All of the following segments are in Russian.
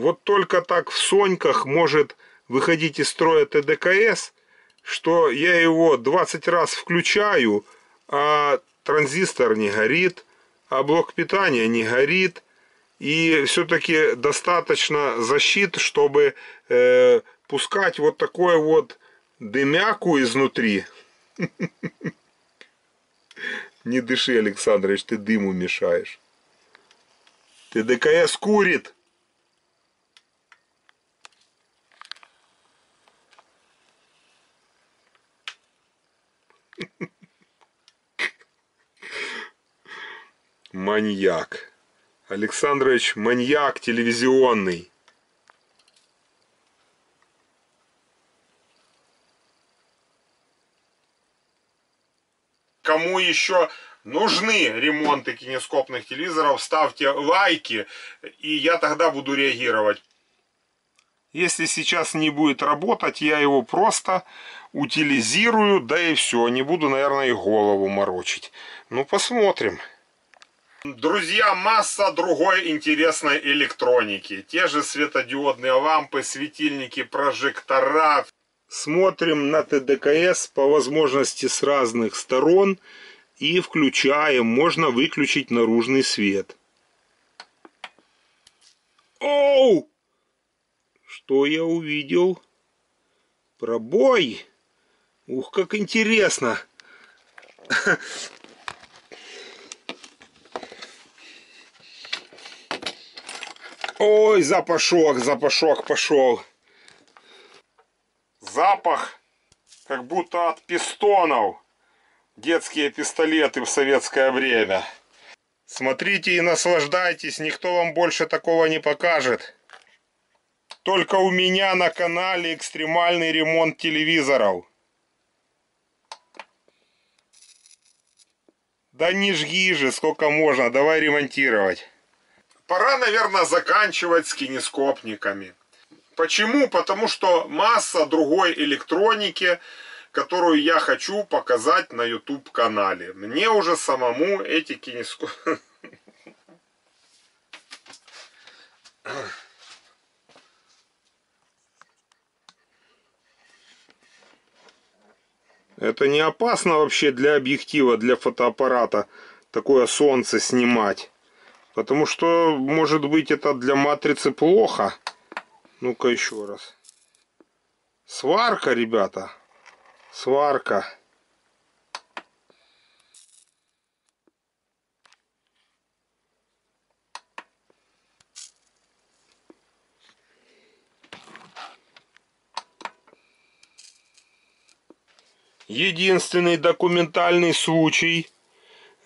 Вот только так в Соньках может выходить из строя ТДКС, что я его 20 раз включаю, а транзистор не горит, а блок питания не горит. И все-таки достаточно защиты, чтобы э, пускать вот такое вот дымяку изнутри. Не дыши, Александрович, ты дыму мешаешь. Ты ДКС курит. Маньяк. Александрович маньяк телевизионный. Кому еще нужны ремонты кинескопных телевизоров, ставьте лайки, и я тогда буду реагировать. Если сейчас не будет работать, я его просто утилизирую, да и все. Не буду, наверное, и голову морочить. Ну, посмотрим. Друзья, масса другой интересной электроники. Те же светодиодные лампы, светильники, прожектора. Смотрим на ТДКС по возможности с разных сторон и включаем. Можно выключить наружный свет. Оу! Что я увидел? Пробой! Ух, как интересно! Ой, запашок, запашок пошел. Запах, как будто от пистонов. Детские пистолеты в советское время. Смотрите и наслаждайтесь, никто вам больше такого не покажет. Только у меня на канале экстремальный ремонт телевизоров. Да не жги же, сколько можно, давай ремонтировать. Пора, наверное, заканчивать с кинескопниками. Почему? Потому что масса другой электроники, которую я хочу показать на YouTube канале. Мне уже самому эти кинескопники... Это не опасно вообще для объектива, для фотоаппарата такое солнце снимать. Потому что, может быть, это для матрицы плохо. Ну-ка еще раз. Сварка, ребята. Сварка. Единственный документальный случай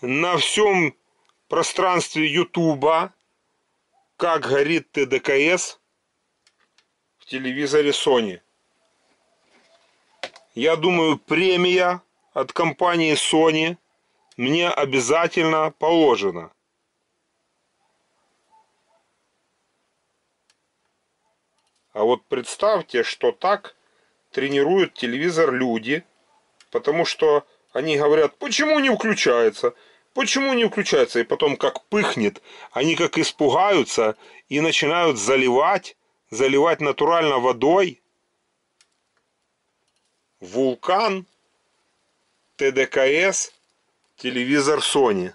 на всем пространстве Ютуба, как горит ТДКС в телевизоре Sony. Я думаю, премия от компании Sony мне обязательно положена. А вот представьте, что так тренируют телевизор люди, потому что они говорят, почему не включается? Почему не включается? И потом как пыхнет, они как испугаются и начинают заливать, заливать натурально водой. Вулкан, ТДКС, телевизор Sony.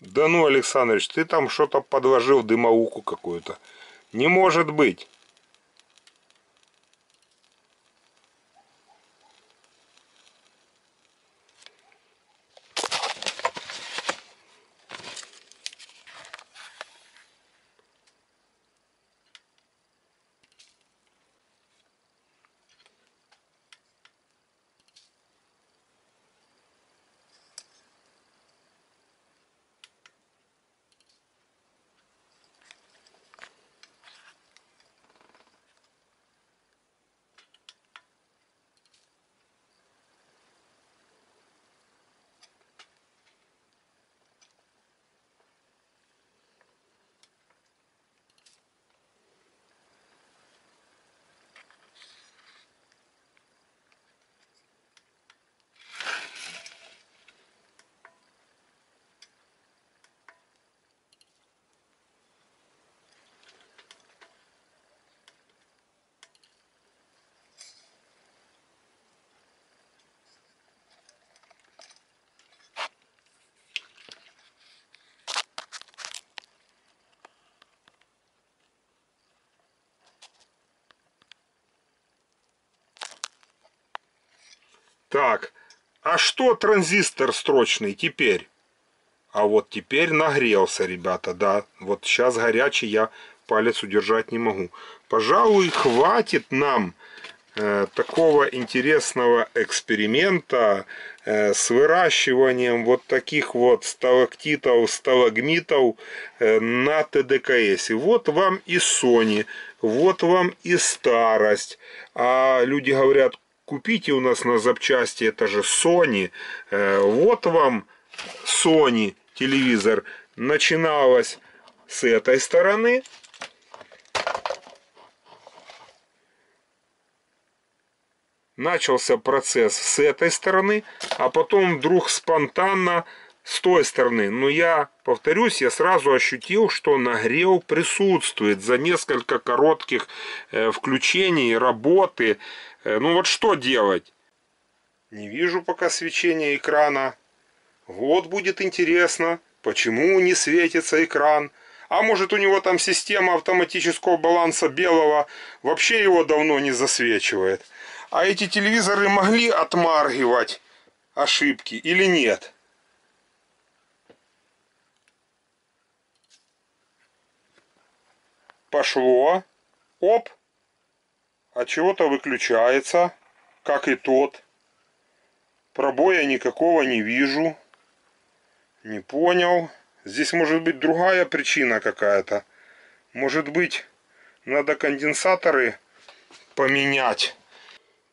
Да ну, Александрович, ты там что-то подложил дымоуку какую-то. Не может быть. Так, а что транзистор строчный теперь? А вот теперь нагрелся, ребята, да. Вот сейчас горячий я палец удержать не могу. Пожалуй, хватит нам э, такого интересного эксперимента э, с выращиванием вот таких вот сталактитов, сталагмитов э, на ТДКС. Вот вам и Sony, вот вам и старость. А люди говорят, купите у нас на запчасти, это же Sony. Э, вот вам Sony телевизор. Начиналось с этой стороны. Начался процесс с этой стороны, а потом вдруг спонтанно с той стороны. Но я, повторюсь, я сразу ощутил, что нагрев присутствует за несколько коротких э, включений, работы. Э, ну вот что делать? Не вижу пока свечения экрана. Вот будет интересно, почему не светится экран. А может у него там система автоматического баланса белого вообще его давно не засвечивает. А эти телевизоры могли отмаргивать ошибки или нет? Пошло. Оп. А чего-то выключается. Как и тот. Пробоя никакого не вижу. Не понял. Здесь может быть другая причина какая-то. Может быть, надо конденсаторы поменять.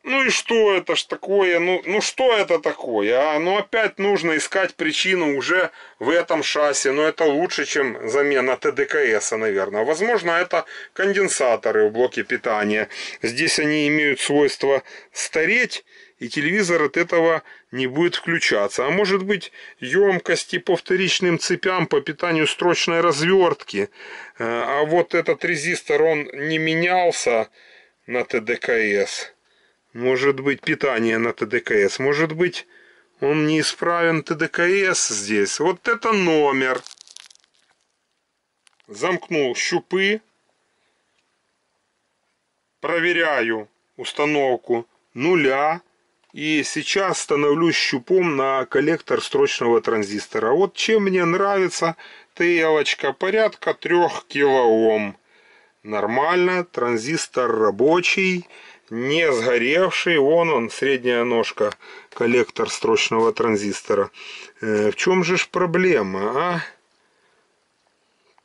Ну и что это ж такое? Ну, ну что это такое? А? Ну опять нужно искать причину уже в этом шасси. Но это лучше, чем замена ТДКС, наверное. Возможно, это конденсаторы в блоке питания. Здесь они имеют свойство стареть и телевизор от этого не будет включаться. А может быть емкости по вторичным цепям по питанию строчной развертки. А вот этот резистор, он не менялся на ТДКС. Может быть питание на ТДКС. Может быть он неисправен ТДКС здесь. Вот это номер. Замкнул щупы. Проверяю установку нуля и сейчас становлюсь щупом на коллектор строчного транзистора. Вот чем мне нравится ТЛ, порядка 3 килоом. Нормально, транзистор рабочий, не сгоревший. Вон он, средняя ножка, коллектор строчного транзистора. Э, в чем же ж проблема, а?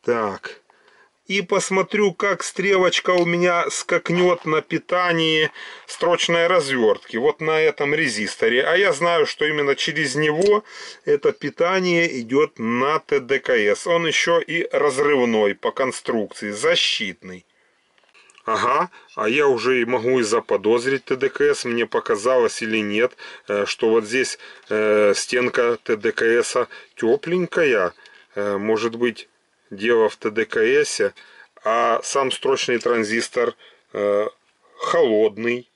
Так и посмотрю, как стрелочка у меня скакнет на питании строчной развертки. Вот на этом резисторе. А я знаю, что именно через него это питание идет на ТДКС. Он еще и разрывной по конструкции, защитный. Ага, а я уже могу и заподозрить ТДКС, мне показалось или нет, э, что вот здесь э, стенка ТДКС тепленькая. Э, может быть, дело в ТДКС, а сам строчный транзистор холодный.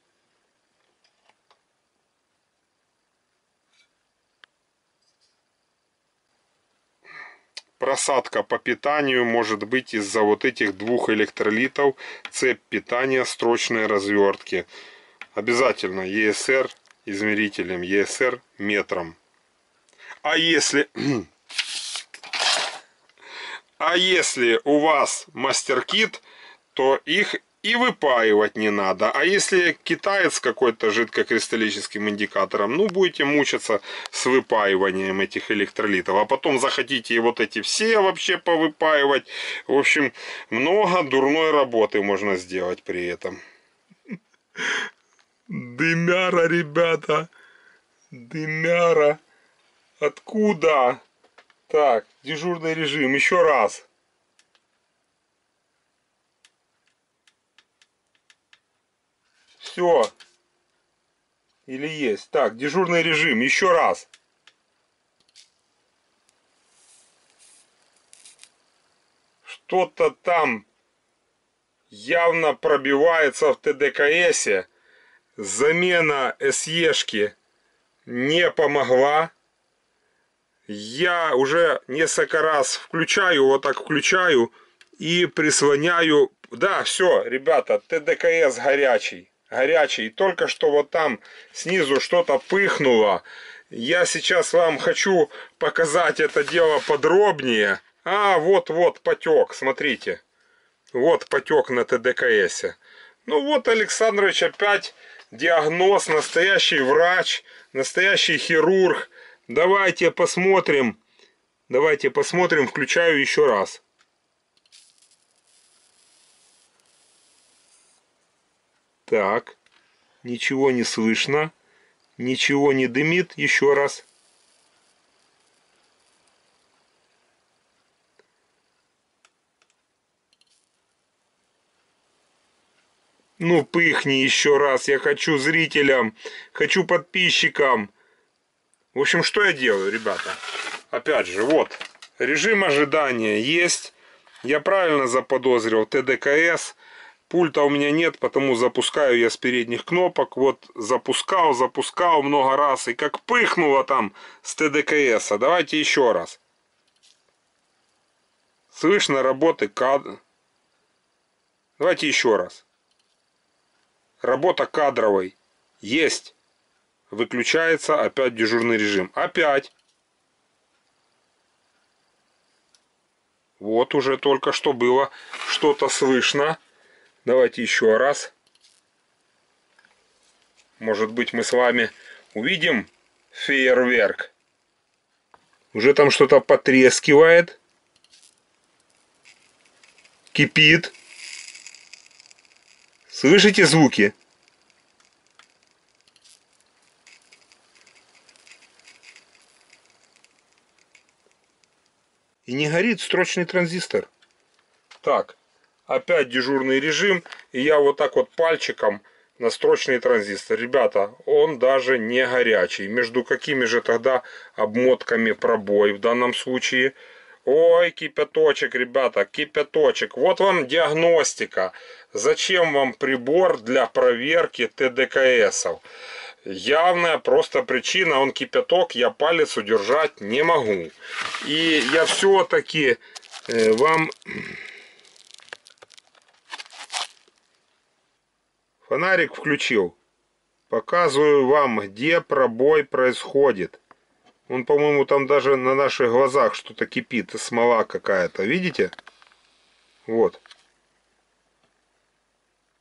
Просадка по питанию может быть из-за вот этих двух электролитов цепь питания строчной развертки. Обязательно ESR измерителем, ESR метром. А если А если у вас мастер-кит, то их и выпаивать не надо. А если китаец какой-то жидкокристаллическим индикатором, ну, будете мучиться с выпаиванием этих электролитов. А потом захотите вот эти все вообще повыпаивать. В общем, много дурной работы можно сделать при этом. Дымяра, ребята. Дымяра. Откуда? Так, дежурный режим, еще раз. Все. Или есть. Так, дежурный режим, еще раз. Что-то там явно пробивается в ТДКС. Замена СЕшки не помогла я уже несколько раз включаю, вот так включаю и прислоняю. Да, все, ребята, ТДКС горячий. Горячий. Только что вот там снизу что-то пыхнуло. Я сейчас вам хочу показать это дело подробнее. А, вот-вот потек, смотрите. Вот потек на ТДКС. Ну вот Александрович опять диагноз, настоящий врач, настоящий хирург. Давайте посмотрим. Давайте посмотрим, включаю еще раз. Так, ничего не слышно, ничего не дымит, еще раз. Ну, пыхни еще раз. Я хочу зрителям, хочу подписчикам. В общем, что я делаю, ребята? Опять же, вот. Режим ожидания есть. Я правильно заподозрил ТДКС. Пульта у меня нет, потому запускаю я с передних кнопок. Вот запускал, запускал много раз. И как пыхнуло там с ТДКС. Давайте еще раз. Слышно работы кадр. Давайте еще раз. Работа кадровой. Есть. Выключается опять дежурный режим. Опять. Вот уже только что было что-то слышно. Давайте еще раз. Может быть мы с вами увидим фейерверк. Уже там что-то потрескивает. Кипит. Слышите звуки? И не горит строчный транзистор. Так, опять дежурный режим. И я вот так вот пальчиком на строчный транзистор. Ребята, он даже не горячий. Между какими же тогда обмотками пробой в данном случае? Ой, кипяточек, ребята, кипяточек. Вот вам диагностика. Зачем вам прибор для проверки ТДКСов? Явная просто причина, он кипяток, я палец удержать не могу. И я все-таки э, вам фонарик включил. Показываю вам, где пробой происходит. Он, по-моему, там даже на наших глазах что-то кипит, смола какая-то. Видите? Вот.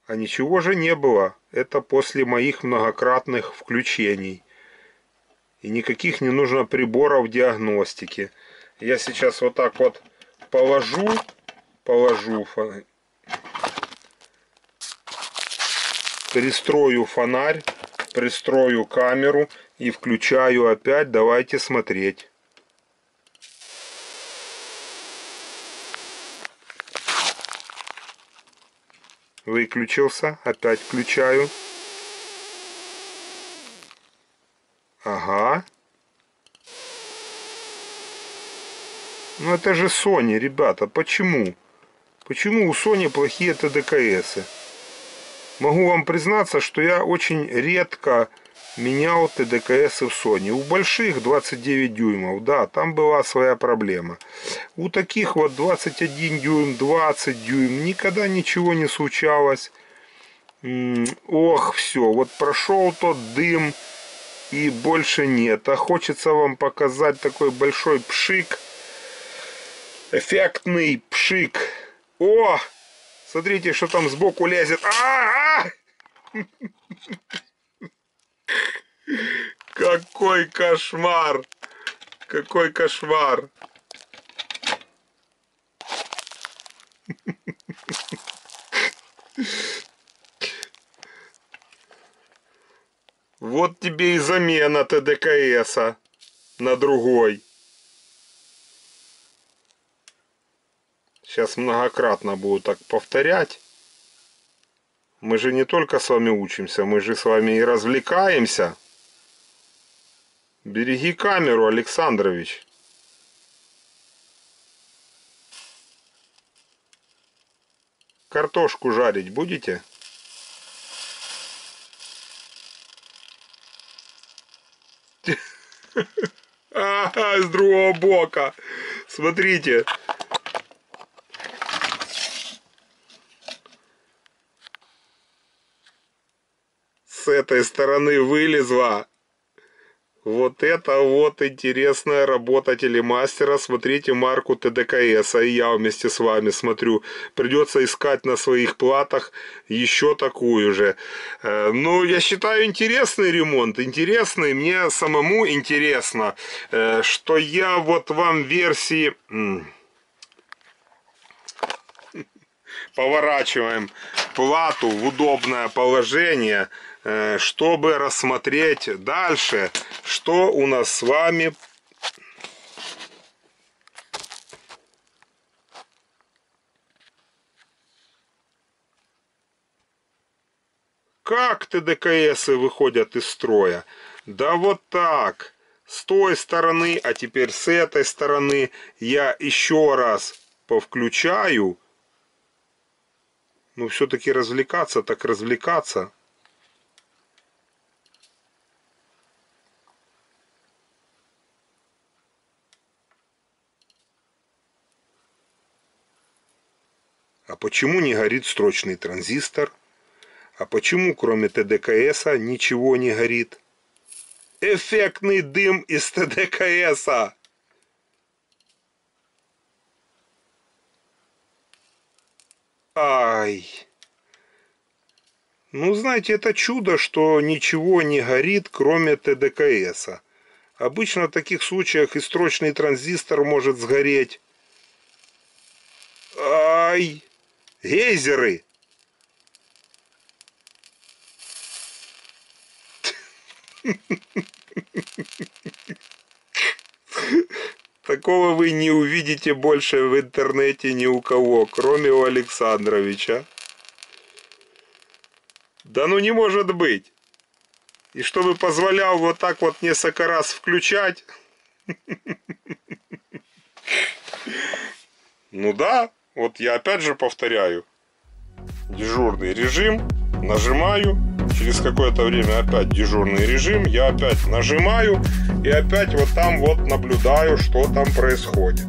А ничего же не было. Это после моих многократных включений. И никаких не нужно приборов диагностики. Я сейчас вот так вот положу, положу, пристрою фонарь, пристрою камеру и включаю опять. Давайте смотреть. Выключился. Опять включаю. Ага. Ну это же Sony, ребята. Почему? Почему у Sony плохие ТДКСы? Могу вам признаться, что я очень редко менял ТДКС в Sony. У больших 29 дюймов, да, там была своя проблема. У таких вот 21 дюйм, 20 дюйм никогда ничего не случалось. Ох, все, вот прошел тот дым и больше нет. А хочется вам показать такой большой пшик. Эффектный пшик. О! Смотрите, что там сбоку лезет. А -а -а! Какой кошмар! Какой кошмар! Вот тебе и замена ТДКСа на другой. Сейчас многократно буду так повторять. Мы же не только с вами учимся, мы же с вами и развлекаемся. Береги камеру, Александрович. Картошку жарить будете? Ага, с другого бока. Смотрите. Этой стороны вылезла. Вот это вот интересная работа телемастера. Смотрите марку ТДКС, и я вместе с вами смотрю. Придется искать на своих платах еще такую же. Э, ну, я считаю, интересный ремонт. Интересный, мне самому интересно, э, что я вот вам версии... Поворачиваем плату в удобное положение чтобы рассмотреть дальше, что у нас с вами Как ТДКСы выходят из строя? Да вот так. С той стороны, а теперь с этой стороны я еще раз повключаю. Ну, все-таки развлекаться, так развлекаться. Почему не горит строчный транзистор? А почему кроме ТДКС ничего не горит? Эффектный дым из ТДКС. Ай. Ну, знаете, это чудо, что ничего не горит, кроме ТДКС. Обычно в таких случаях и строчный транзистор может сгореть. Ай! Гейзеры! Такого вы не увидите больше в интернете ни у кого, кроме у Александровича. Да ну не может быть. И чтобы позволял вот так вот несколько раз включать. Ну да, вот я опять же повторяю. Дежурный режим. Нажимаю. Через какое-то время опять дежурный режим. Я опять нажимаю. И опять вот там вот наблюдаю, что там происходит.